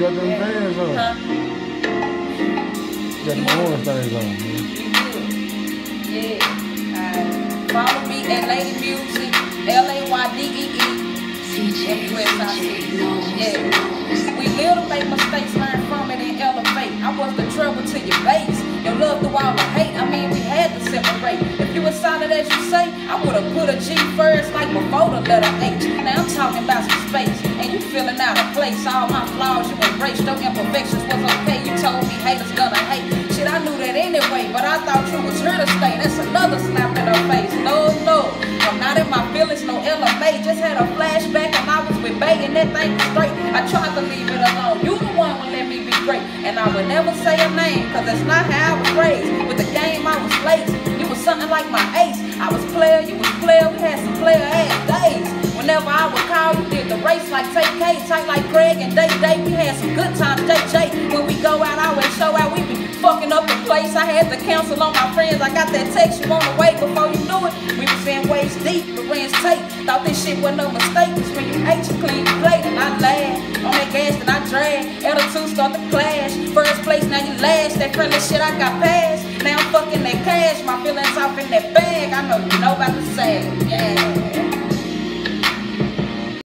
got them bands on. Huh? You got them orange things on, man. Yeah. Uh, follow me at Laydee Music, L A Y D E E. Yeah. We live to make mistakes, learn from it, and elevate. I was the trouble to your base. Your love through all the hate. I mean, we had to separate. If you was solid as you say, I would have put a G first, like before the letter H. Now I'm talking about All my flaws you embraced, no imperfections was okay. You told me haters gonna hate. Shit, I knew that anyway, but I thought you was here to stay. That's another slap in her face. No, no, I'm not in my feelings, no LMA. Just had a flashback and I was with Bay and that thing was straight. I tried to leave it alone. You the one who let me be great. And I would never say a name, cause that's not how I was raised. With the game, I was lazy. You was something like my ace. I was player, you was player. We had some player ass days. I would call, you did the race like Tay K, tight like Craig and Day Day. We had some good times, JJ. When we go out, I always show out. We be fucking up the place. I had to cancel on my friends. I got that text you on the way before you knew it. We was in waist deep, the rents tape. Thought this shit wasn't no mistake. Cause when you ate, you clean your plate and I laugh. On that gas and I drag. Attitude start to clash. First place, now you last. That friendly shit I got past. Now I'm fucking that cash. My feelings off in that bag. I know you know about the sad. Yeah.